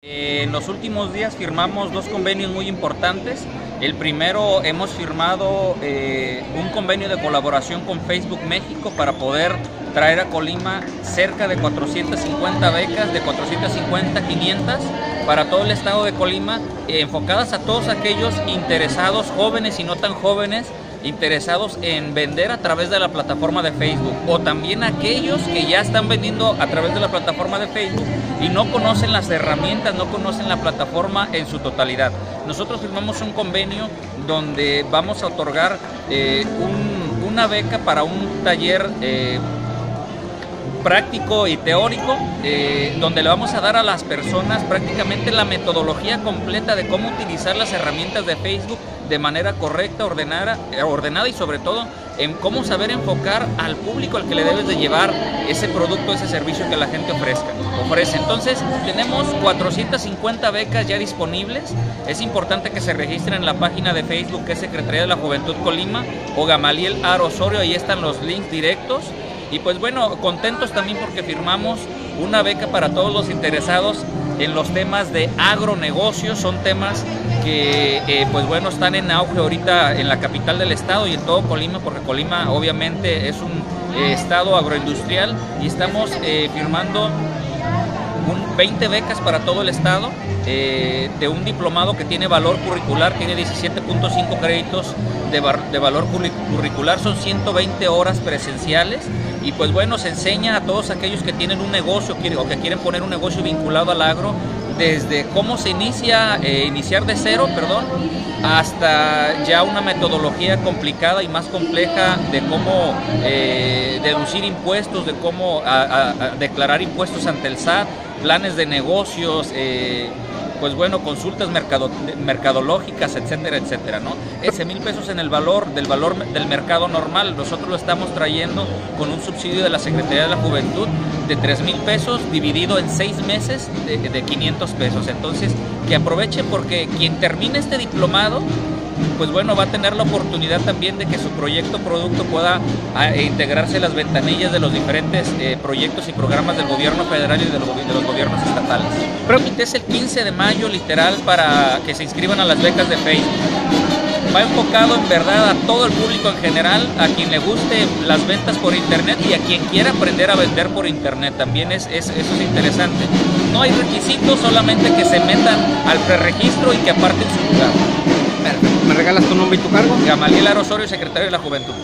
Eh, en los últimos días firmamos dos convenios muy importantes. El primero hemos firmado eh, un convenio de colaboración con Facebook México para poder traer a Colima cerca de 450 becas, de 450 a 500 para todo el estado de Colima, enfocadas a todos aquellos interesados, jóvenes y no tan jóvenes, interesados en vender a través de la plataforma de Facebook o también aquellos que ya están vendiendo a través de la plataforma de Facebook y no conocen las herramientas, no conocen la plataforma en su totalidad. Nosotros firmamos un convenio donde vamos a otorgar eh, una beca para un taller eh, práctico y teórico, eh, donde le vamos a dar a las personas prácticamente la metodología completa de cómo utilizar las herramientas de Facebook de manera correcta, ordenada, eh, ordenada y sobre todo en cómo saber enfocar al público al que le debes de llevar ese producto, ese servicio que la gente ofrezca, ofrece. Entonces tenemos 450 becas ya disponibles. Es importante que se registren en la página de Facebook que es Secretaría de la Juventud Colima o Gamaliel Aro Osorio, ahí están los links directos. Y pues bueno, contentos también porque firmamos una beca para todos los interesados en los temas de agronegocios, son temas que eh, pues bueno están en auge ahorita en la capital del estado y en todo Colima, porque Colima obviamente es un eh, estado agroindustrial y estamos eh, firmando 20 becas para todo el estado de un diplomado que tiene valor curricular, tiene 17.5 créditos de, de, valor curricular, son 120 horas presenciales. Y pues bueno, se enseña a todos aquellos que tienen un negocio o que quieren poner un negocio vinculado al agro, desde cómo se inicia, eh, iniciar de cero, perdón, hasta ya una metodología complicada y más compleja de cómo eh, deducir impuestos, de cómo declarar impuestos ante el SAT, planes de negocios, eh, pues bueno, consultas mercadológicas, etcétera, etcétera, ¿no? Ese mil pesos en el valor del valor del mercado normal, nosotros lo estamos trayendo con un subsidio de la Secretaría de la Juventud de 3 mil pesos dividido en seis meses de, de 500 pesos. Entonces, que aprovechen porque quien termine este diplomado pues bueno, va a tener la oportunidad también de que su proyecto producto pueda ah, e integrarse las ventanillas de los diferentes eh, proyectos y programas del gobierno federal y de los, gobiernos estatales. que es el 15 de mayo, literal, para que se inscriban a las becas de Facebook. Va enfocado en verdad a todo el público en general, a quien le guste las ventas por internet y a quien quiera aprender a vender por internet. También es, es eso es interesante. No hay requisitos, solamente que se metan al preregistro y que aparten su lugar. ¿Me regalas tu nombre y tu cargo? Gamaliel Arosorio, secretario de la Juventud.